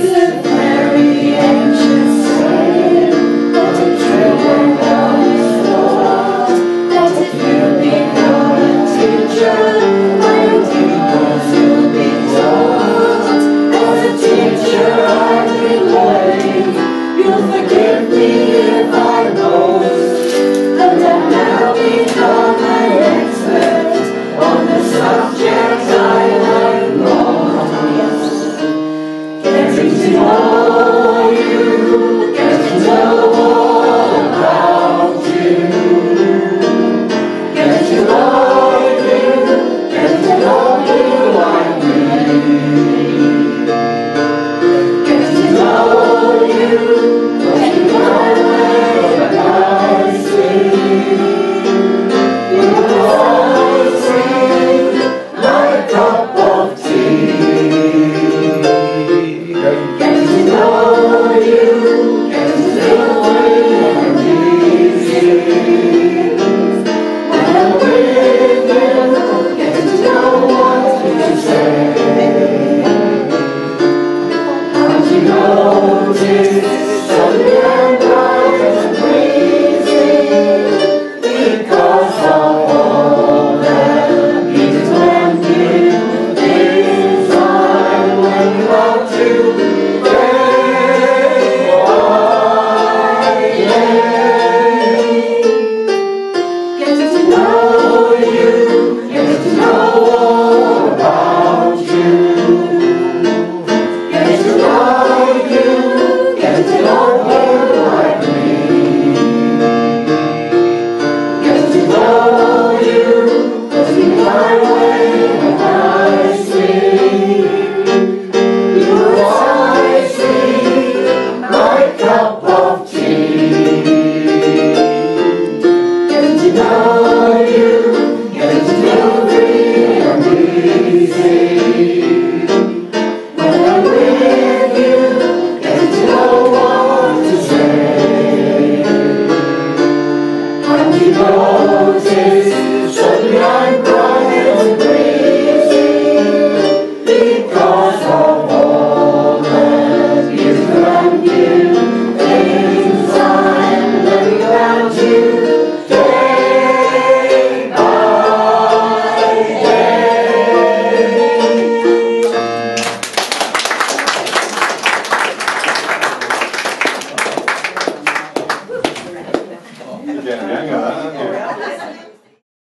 It's Oh. Gärna, gärna.